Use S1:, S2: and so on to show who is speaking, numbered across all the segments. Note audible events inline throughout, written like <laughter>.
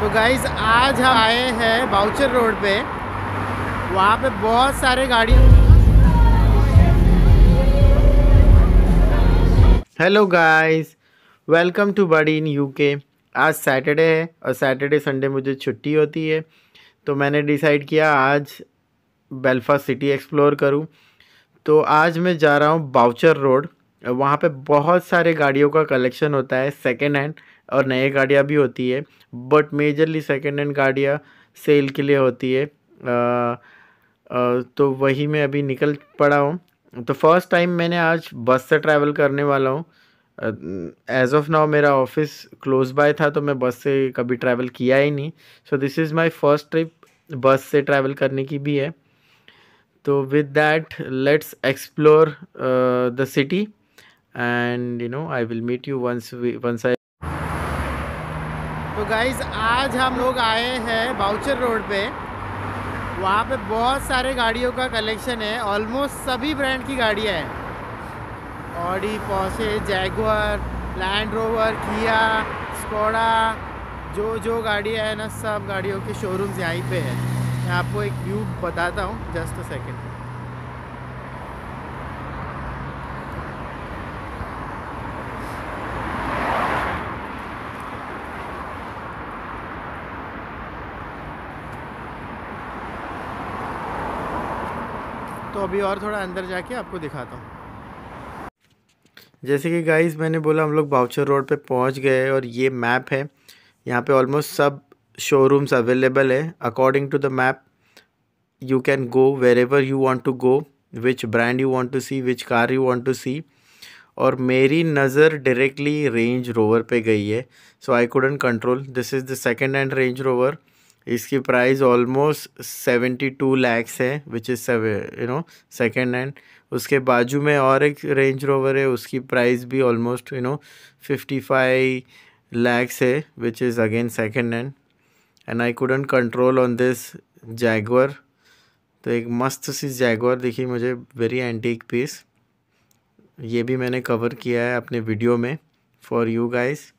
S1: तो गाइज़ आज हम आए हैं बाउचर रोड पे। वहाँ पे बहुत सारे गाड़ी hello guys welcome to buddy in UK आज सैटरडे है और सैटरडे संडे मुझे छुट्टी होती है। तो मैंने डिसाइड किया आज बेलफास्ट सिटी एक्सप्लोर करूँ। तो आज मैं जा रहा हूँ बाउचर रोड। वहाँ पे बहुत सारे गाड़ियों का कलेक्शन होता है सेकेंड हैंड और नए गाड़ियाँ भी होती है बट मेजरली सेकेंड हैंड गाड़ियाँ सेल के लिए होती है। आ, आ, तो वही मैं अभी निकल पड़ा हूँ। तो फ़र्स्ट टाइम मैंने आज बस से ट्रैवल करने वाला हूँ। एज ऑफ़ नाउ मेरा ऑफ़िस क्लोज बाय था तो मैं बस से कभी ट्रैवल किया ही नहीं। So this is my first trip bus से ट्रैवल करने की भी है। तो with that let's explore the city and you know I will meet you once once I guys आज हम लोग आए हैं बाउचर रोड पे। वहाँ पे बहुत सारे गाड़ियों का कलेक्शन है। ऑलमोस्ट सभी ब्रांड की गाड़ियाँ हैं। Audi Porsche Jaguar Land Rover Kia Skoda जो जो गाड़ियाँ हैं ना, सब गाड़ियों के शोरूम्स यहीं पे हैं। मैं आपको एक व्यू बताता हूँ जस्ट अ सेकेंड तो अभी और थोड़ा अंदर जाके आपको दिखाता हूँ। जैसे कि गाइस मैंने बोला हम लोग बाउचर रोड पे पहुँच गए और ये मैप है। यहाँ पे ऑलमोस्ट सब शोरूम्स अवेलेबल है। According to the map you can go wherever you want to go which brand you want to see which car you want to see और मेरी नज़र डायरेक्टली रेंज रोवर पे गई है। So I couldn't control this is the second hand Range Rover इसकी price almost seventy two lakhs है which is you know second hand उसके बाजू में और एक रेंज रोवर है, उसकी प्राइस भी almost you know fifty five lakhs है which is again second hand and I couldn't control on this Jaguar तो एक मस्त सी जैगवर दिखी मुझे वेरी एंटीक पीस ये भी मैंने कवर किया है अपने वीडियो में फॉर यू गाइस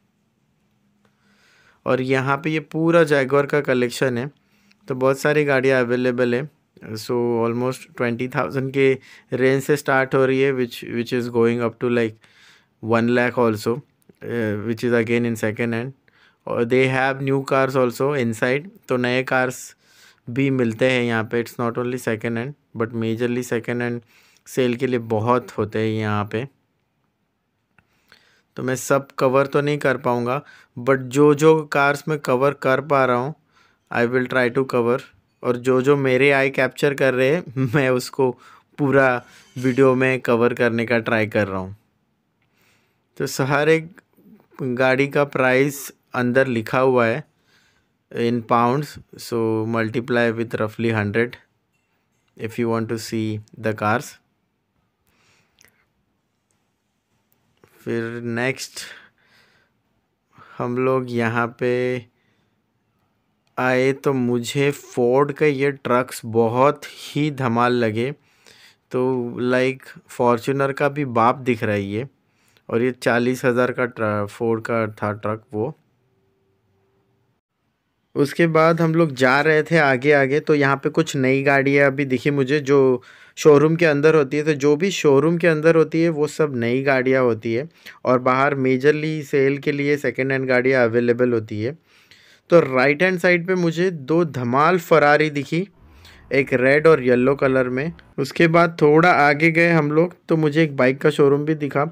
S1: और यहाँ पे ये पूरा जैगवर का कलेक्शन है। तो बहुत सारी गाड़ियाँ अवेलेबल है। सो ऑलमोस्ट ट्वेंटी थाउज़ेंड के रेंज से स्टार्ट हो रही है which which is going up to like one lakh also which is again in second hand और they have new cars also inside तो नए कार्स भी मिलते हैं यहाँ पे। It's not only second hand but majorly second hand sale के लिए बहुत होते हैं यहाँ पे। तो मैं सब कवर तो नहीं कर पाऊँगा बट जो जो कार्स में कवर कर पा रहा हूँ I will try to cover और जो जो मेरे आई कैप्चर कर रहे हैं, <laughs> मैं उसको पूरा वीडियो में कवर करने का ट्राई कर रहा हूँ। तो हर एक गाड़ी का प्राइस अंदर लिखा हुआ है in pounds so multiply with रफली hundred if you want to see the cars फिर नेक्स्ट हम लोग यहाँ पे आए तो मुझे फोर्ड का ये ट्रक्स बहुत ही धमाल लगे। तो लाइक फॉर्चूनर का भी बाप दिख रहा है ये। और ये चालीस हज़ार का फोर्ड का था ट्रक वो। उसके बाद हम लोग जा रहे थे आगे आगे तो यहाँ पे कुछ नई गाड़ियाँ अभी दिखी मुझे, जो शोरूम के अंदर होती है तो जो भी शोरूम के अंदर होती है, वो सब नई गाड़ियाँ होती है। और बाहर मेजरली सेल के लिए सेकेंड हैंड गाड़ियाँ अवेलेबल होती है। तो राइट हैंड साइड पे मुझे दो धमाल फरारी दिखी, एक रेड और येलो कलर में। उसके बाद थोड़ा आगे गए हम लोग तो मुझे एक बाइक का शोरूम भी दिखा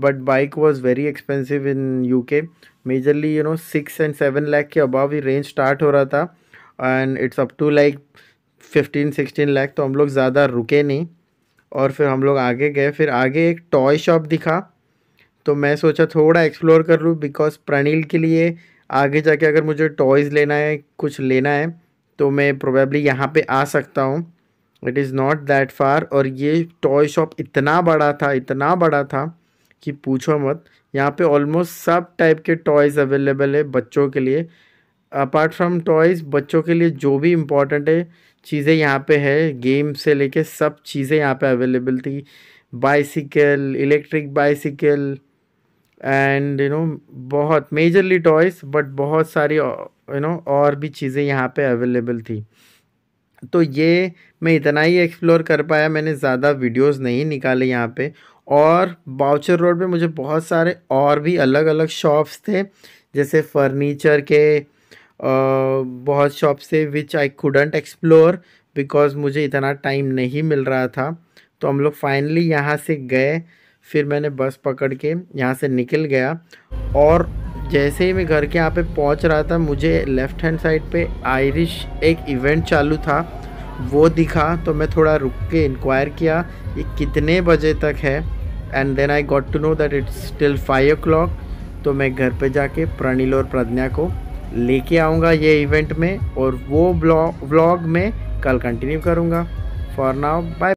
S1: but bike was very expensive in UK majorly you know six and seven lakh के अबाव ही रेंज स्टार्ट हो रहा था and it's up to like fifteen sixteen lakh तो हम लोग ज़्यादा रुके नहीं और फिर हम लोग आगे गए फिर आगे एक टॉय शॉप दिखा तो मैं सोचा थोड़ा एक्सप्लोर कर लूँ बिकॉज़ प्रणील के लिए आगे जाके अगर मुझे टॉयज़ लेना है कुछ लेना है तो मैं प्रोबेबली यहाँ पे आ सकता हूँ it is not that far और ये टॉय शॉप इतना बड़ा था इतना बड़ा था कि पूछो मत। यहाँ पे ऑलमोस्ट सब टाइप के टॉयज़ अवेलेबल है बच्चों के लिए। अपार्ट फ्रॉम टॉयज़ बच्चों के लिए जो भी इम्पोर्टेंट है, चीज़ें यहाँ पे है। गेम से लेके सब चीज़ें यहाँ पे अवेलेबल थी। Bicycle electric bicycle and you know बहुत मेजरली टॉयज़ बट बहुत सारी यू नो और भी चीज़ें यहाँ पे अवेलेबल थी। तो ये मैं इतना ही एक्सप्लोर कर पाया। मैंने ज़्यादा वीडियोस नहीं निकाले यहाँ पे। और बाउचर रोड पे मुझे बहुत सारे और भी अलग अलग शॉप्स थे, जैसे फर्नीचर के बहुत शॉप्स थे which I couldn't explore because मुझे इतना टाइम नहीं मिल रहा था। तो हम लोग फाइनली यहाँ से गए, फिर मैंने बस पकड़ के यहाँ से निकल गया। और जैसे ही मैं घर के यहाँ पे पहुँच रहा था, मुझे लेफ़्ट हैंड साइड पे आयरिश एक इवेंट चालू था। वो दिखा तो मैं थोड़ा रुक के इंक्वायर किया, ये कितने बजे तक है? And then I got to know that it's still five o'clock तो मैं घर पे जाके प्रणिल और प्रज्ञा को लेके आऊँगा ये इवेंट में और वो ब्लॉग में कल कंटिन्यू करूँगा। For now bye